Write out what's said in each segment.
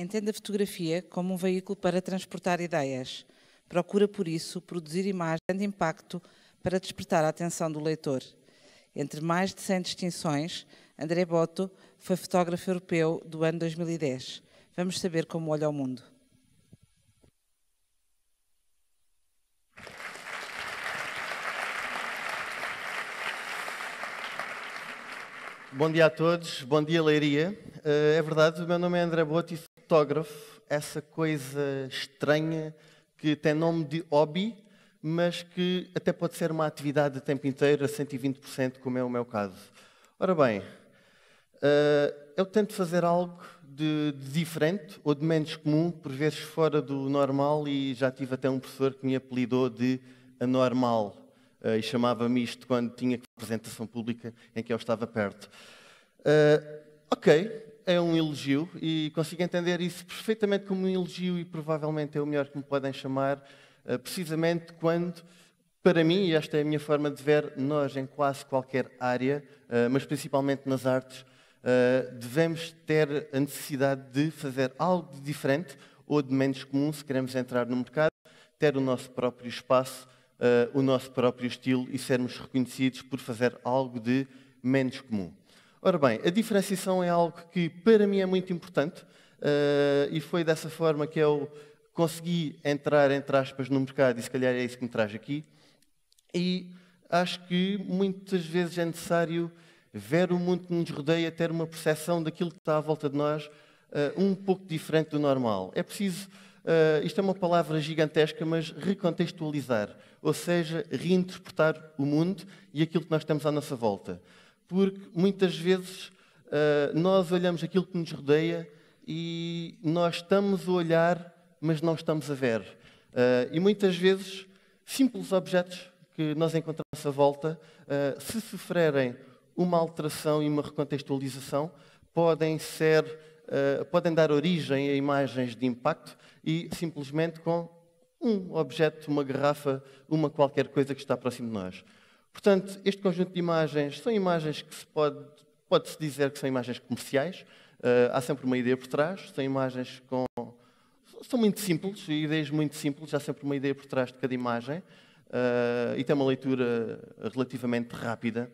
Entende a fotografia como um veículo para transportar ideias. Procura, por isso, produzir imagens de impacto para despertar a atenção do leitor. Entre mais de 100 distinções, André Boto foi fotógrafo europeu do ano 2010. Vamos saber como olha o mundo. Bom dia a todos, bom dia Leiria. Uh, é verdade, o meu nome é André Boto e fotógrafo, essa coisa estranha que tem nome de hobby, mas que até pode ser uma atividade o tempo inteiro a 120%, como é o meu caso. Ora bem, uh, eu tento fazer algo de, de, diferente ou de menos comum, por vezes fora do normal, e já tive até um professor que me apelidou de anormal. Uh, e chamava-me isto quando tinha apresentação pública em que eu estava perto. Uh, ok, é um elogio e consigo entender isso perfeitamente como um elogio e provavelmente é o melhor que me podem chamar, uh, precisamente quando, para mim, e esta é a minha forma de ver, nós em quase qualquer área, mas principalmente nas artes, devemos ter a necessidade de fazer algo de diferente ou de menos comum se queremos entrar no mercado, ter o nosso próprio espaço o nosso próprio estilo e sermos reconhecidos por fazer algo de menos comum. Ora bem, a diferenciação é algo que para mim é muito importante uh, e foi dessa forma que eu consegui entrar, entre aspas, no mercado e se calhar é isso que me traz aqui. E acho que muitas vezes é necessário ver o mundo que nos rodeia, ter uma percepção daquilo que está à volta de nós uh, um pouco diferente do normal. É preciso Uh, isto é uma palavra gigantesca, mas recontextualizar, ou seja, reinterpretar o mundo e aquilo que nós temos à nossa volta. Porque muitas vezes uh, nós olhamos aquilo que nos rodeia e nós estamos a olhar, mas não estamos a ver. Uh, e muitas vezes, simples objetos que nós encontramos à volta, se sofrerem uma alteração e uma recontextualização, podem ser podem dar origem a imagens de impacto e simplesmente com um objeto, uma garrafa, uma qualquer coisa que está próximo de nós. Portanto, este conjunto de imagens são imagens que se pode, pode-se dizer que são imagens comerciais. Uh, há sempre uma ideia por trás. São imagens com... São muito simples, ideias muito simples. Há sempre uma ideia por trás de cada imagem. Uh, e tem uma leitura relativamente rápida.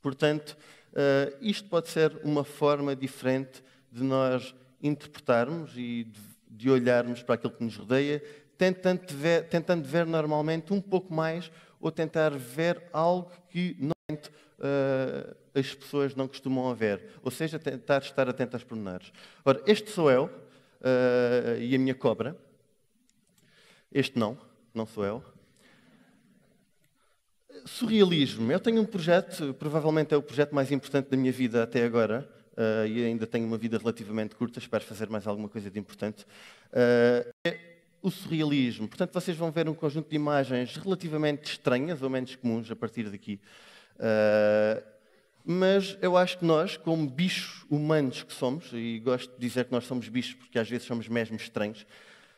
Portanto, uh, isto pode ser uma forma diferente de nós interpretarmos e de, de olharmos para aquilo que nos rodeia, tentando ver, tentando ver normalmente um pouco mais ou tentar ver algo que normalmente uh, as pessoas não costumam ver. Ou seja, tentar estar atento aos pormenores. Ora, este sou eu uh, e a minha cobra. Este não, não sou eu. Surrealismo. Eu tenho um projeto, provavelmente é o projeto mais importante da minha vida até agora, uh, e ainda tenho uma vida relativamente curta, espero fazer mais alguma coisa de importante, uh, é o surrealismo. Portanto, vocês vão ver um conjunto de imagens relativamente estranhas ou menos comuns a partir daqui. Uh, mas eu acho que nós, como bichos humanos que somos, e gosto de dizer que nós somos bichos porque às vezes somos mesmo estranhos,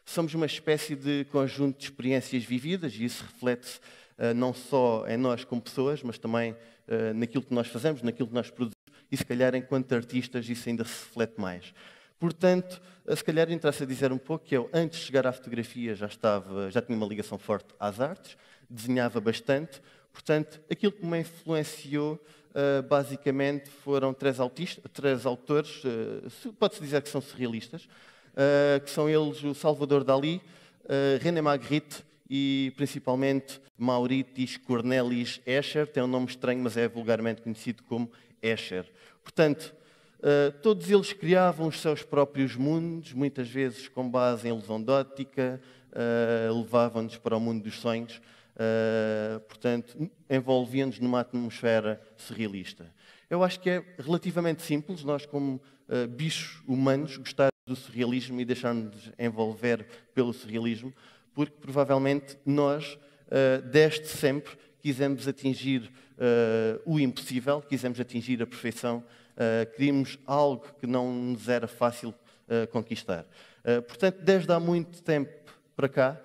somos uma espécie de conjunto de experiências vividas e isso reflete-se uh, não só em nós como pessoas, mas também uh, naquilo que nós fazemos, naquilo que nós produzimos e se calhar enquanto artistas isso ainda se reflete mais. Portanto, se calhar interessa dizer um pouco que eu, antes de chegar à fotografia, já, estava, já tinha uma ligação forte às artes, desenhava bastante. Portanto, aquilo que me influenciou, uh, basicamente, foram três, autistas, três autores, uh, pode-se dizer que são surrealistas, uh, que são eles o Salvador Dali, René Magritte e, principalmente, Mauritis Cornelis Escher, tem um nome estranho, mas é vulgarmente conhecido como Escher. Portanto, uh, todos eles criavam os seus próprios mundos, muitas vezes com base em ilusão de óptica, uh, levavam-nos para o mundo dos sonhos, uh, portanto, envolviam-nos numa atmosfera surrealista. Eu acho que é relativamente simples, nós, como bichos humanos, gostar do surrealismo e deixar-nos envolver pelo surrealismo, porque provavelmente nós, desde sempre, quisemos atingir o impossível, quisemos atingir a perfeição, uh, queríamos algo que não nos era fácil uh, conquistar. portanto, desde há muito tempo para cá,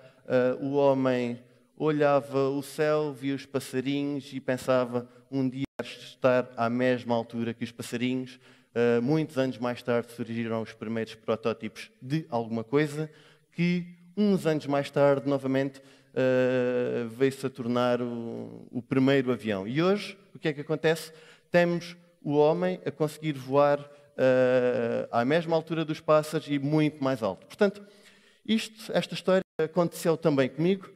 o homem olhava o céu, via os passarinhos e pensava um dia estar à mesma altura que os passarinhos, Uh, muitos anos mais tarde surgiram os primeiros protótipos de alguma coisa que, uns anos mais tarde, novamente, uh, veio-se a tornar o, o, primeiro avião. E hoje, o que é que acontece? Temos o homem a conseguir voar uh, à mesma altura dos pássaros e muito mais alto. Portanto, isto, esta história aconteceu também comigo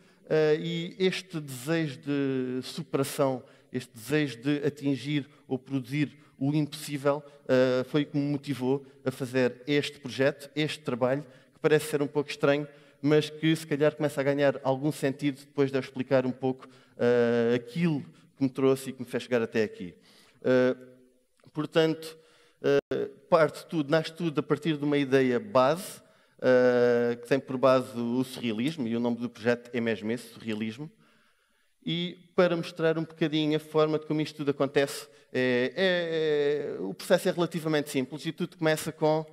e este desejo de superação, este desejo de atingir ou produzir o impossível uh, foi o que me motivou a fazer este projeto, este trabalho, que parece ser um pouco estranho, mas que se calhar começa a ganhar algum sentido depois de eu explicar um pouco uh, aquilo que me trouxe e que me fez chegar até aqui. Uh, portanto, parte tudo, nasce tudo a partir de uma ideia base, que tem por base o surrealismo, e o nome do projeto é mesmo esse, surrealismo. E para mostrar um bocadinho a forma de como isto tudo acontece, é, é, o processo é relativamente simples e tudo começa com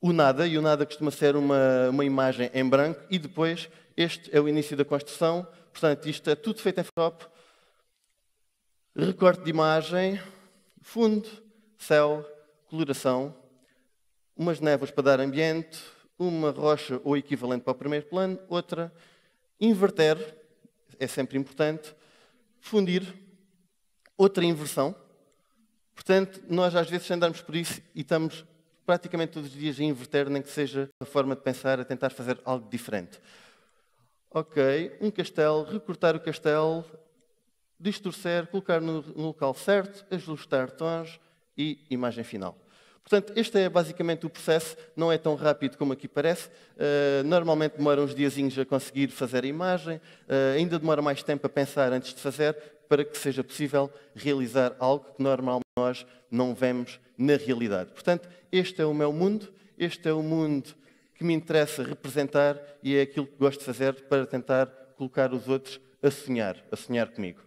o nada, e o nada costuma ser uma, uma imagem em branco, e depois este é o início da construção, portanto isto é tudo feito em Photoshop, recorte de imagem, fundo, céu, coloração, umas névoas para dar ambiente, uma rocha ou equivalente para o primeiro plano, outra, inverter, é sempre importante. Fundir, outra inversão. Portanto, nós às vezes andamos por isso e estamos praticamente todos os dias a inverter, nem que seja a forma de pensar, a tentar fazer algo diferente. Ok, um castelo, recortar o castelo, distorcer, colocar no, no local certo, ajustar tons e imagem final. Portanto, este é basicamente o processo, não é tão rápido como aqui parece. Uh, normalmente demora uns diazinhos a conseguir fazer a imagem, uh, ainda demora mais tempo a pensar antes de fazer, para que seja possível realizar algo que normalmente nós não vemos na realidade. Portanto, este é o meu mundo, este é o mundo que me interessa representar e é aquilo que gosto de fazer para tentar colocar os outros a sonhar, a sonhar comigo.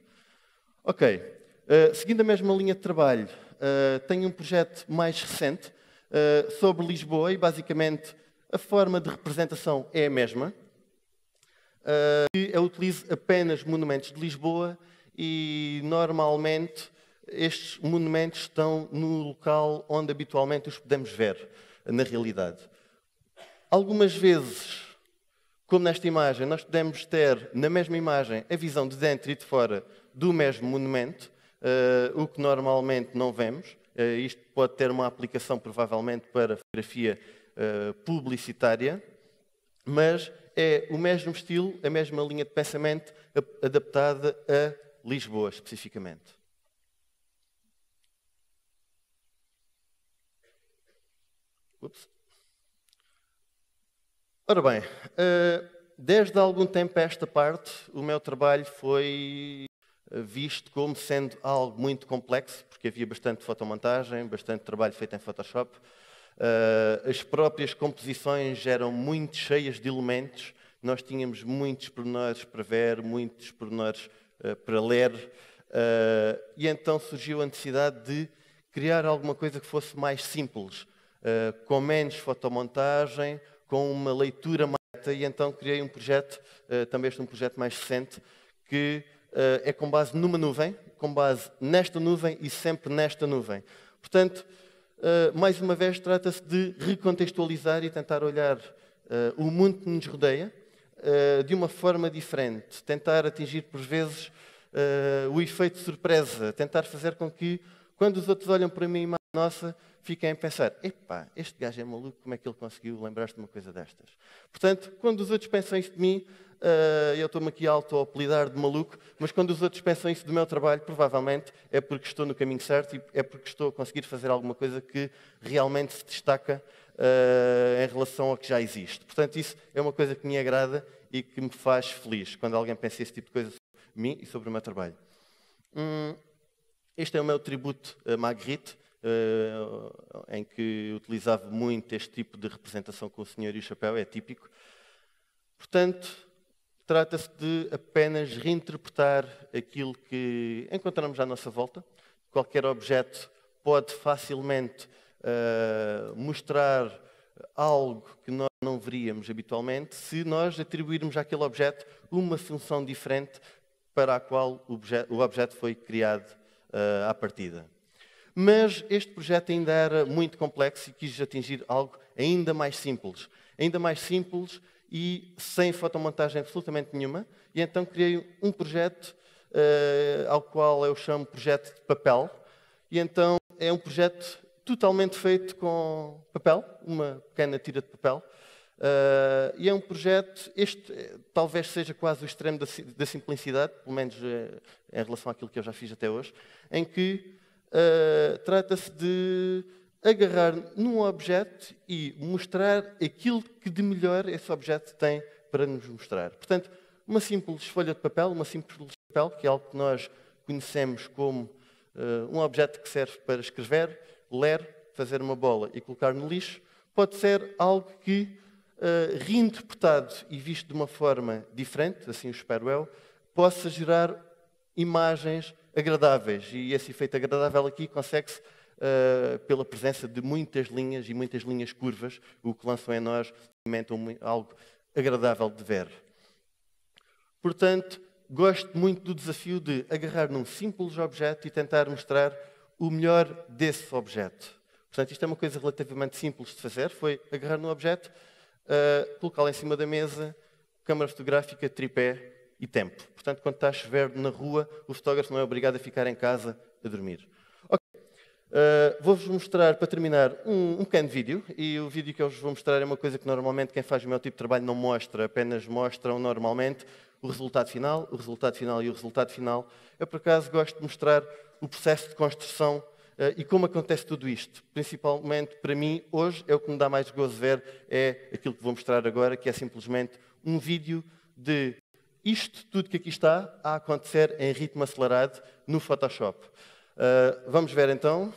Ok, uh, seguindo a mesma linha de trabalho, uh, tenho um projeto mais recente uh, sobre Lisboa e basicamente a forma de representação é a mesma. Eu utilizo apenas monumentos de Lisboa e normalmente estes monumentos estão no local onde habitualmente os podemos ver, na realidade. Algumas vezes, como nesta imagem, nós podemos ter na mesma imagem a visão de dentro e de fora do mesmo monumento, uh, o que normalmente não vemos. Uh, isto pode ter uma aplicação, provavelmente, para fotografia uh, publicitária, mas é o mesmo estilo, a mesma linha de pensamento adaptada a Lisboa, especificamente. Ups. Ora bem, desde algum tempo a esta parte, o meu trabalho foi visto como sendo algo muito complexo, porque havia bastante fotomontagem, bastante trabalho feito em Photoshop. Uh, as próprias composições eram muito cheias de elementos, nós tínhamos muitos pormenores para ver, muitos pormenores uh, para ler, uh, e então surgiu a necessidade de criar alguma coisa que fosse mais simples, com menos fotomontagem, com uma leitura mais. E então criei um projeto, também este é um projeto mais recente, que é com base numa nuvem, com base nesta nuvem e sempre nesta nuvem. Portanto, uh, mais uma vez, trata-se de recontextualizar e tentar olhar uh, o mundo que nos rodeia de uma forma diferente, tentar atingir, por vezes, o efeito de surpresa, tentar fazer com que, quando os outros olham para mim, nossa, fiquem a pensar: epá, este gajo é maluco, como é que ele conseguiu lembrar-se de uma coisa destas? Portanto, quando os outros pensam isso de mim, uh, eu estou-me aqui auto-apelidar de maluco, mas quando os outros pensam isso do meu trabalho, provavelmente é porque estou no caminho certo e é porque estou a conseguir fazer alguma coisa que realmente se destaca uh, em relação ao que já existe. Portanto, isso é uma coisa que me agrada e que me faz feliz quando alguém pensa esse tipo de coisa sobre mim e sobre o meu trabalho. Hum, este é o meu tributo a Magritte. Uh, em que utilizava muito este tipo de representação com o senhor e o chapéu, é típico. Portanto, trata-se de apenas reinterpretar aquilo que encontramos à nossa volta. Qualquer objeto pode facilmente uh, mostrar algo que nós não veríamos habitualmente se nós atribuirmos àquele objeto uma função diferente para a qual o objeto, o objeto foi criado uh, à partida. Mas este projeto ainda era muito complexo e quis atingir algo ainda mais simples. Ainda mais simples e sem fotomontagem absolutamente nenhuma. E então criei um projeto uh, ao qual eu chamo projeto de papel. E então é um projeto totalmente feito com papel, uma pequena tira de papel. Uh, e é um projeto, este eh, talvez seja quase o extremo da, da simplicidade, pelo menos uh, em relação àquilo que eu já fiz até hoje, em que trata-se de agarrar num objeto e mostrar aquilo que de melhor esse objeto tem para nos mostrar. Portanto, uma simples folha de papel, uma simples papel, que é algo que nós conhecemos como um objeto que serve para escrever, ler, fazer uma bola e colocar no lixo, pode ser algo que uh, reinterpretado e visto de uma forma diferente, assim espero eu, possa gerar imagens agradáveis. E esse efeito agradável aqui consegue-se uh, pela presença de muitas linhas e muitas linhas curvas, o que lançam em nós algo agradável de ver. Portanto, gosto muito do desafio de agarrar num simples objeto e tentar mostrar o melhor desse objeto. Portanto, isto é uma coisa relativamente simples de fazer, foi agarrar num objeto, uh, colocá-lo em cima da mesa, câmara fotográfica, tripé e tempo. Portanto, quando está a chover na rua, o fotógrafo não é obrigado a ficar em casa a dormir. Uh, Vou-vos mostrar, para terminar, um, um pequeno vídeo. E o vídeo que eu vos vou mostrar é uma coisa que normalmente quem faz o meu tipo de trabalho não mostra, apenas mostram normalmente o resultado final, o resultado final e o resultado final. Eu, por acaso, gosto de mostrar o processo de construção Uh, e como acontece tudo isto? Principalmente para mim, hoje, é o que me dá mais gozo ver, é aquilo que vou mostrar agora, que é simplesmente um vídeo de isto tudo que aqui está a acontecer em ritmo acelerado no Photoshop. Uh, vamos ver então.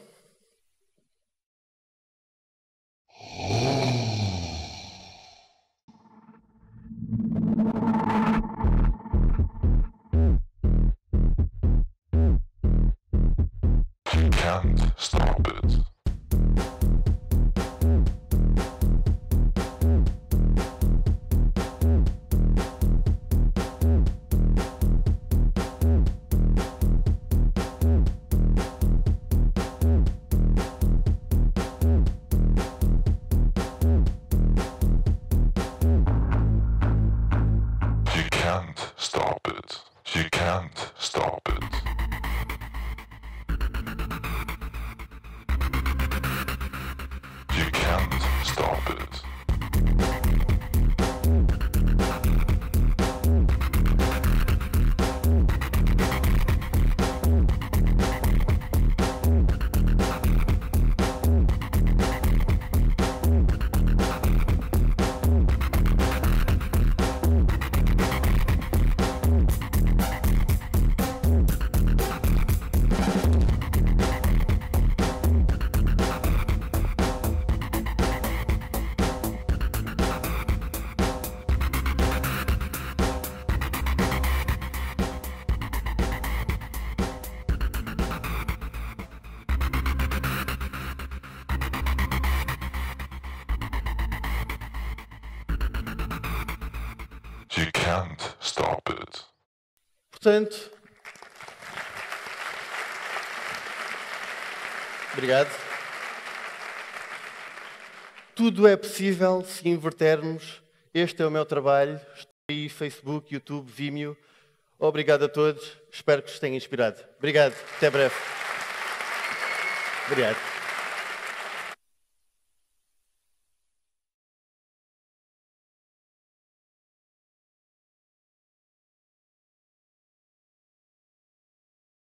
Portanto, obrigado. Tudo é possível se invertermos. Este é o meu trabalho. Estou aí, Facebook, YouTube, Vimeo. Obrigado a todos. Espero que vos tenha inspirado. Obrigado. Até breve. Obrigado.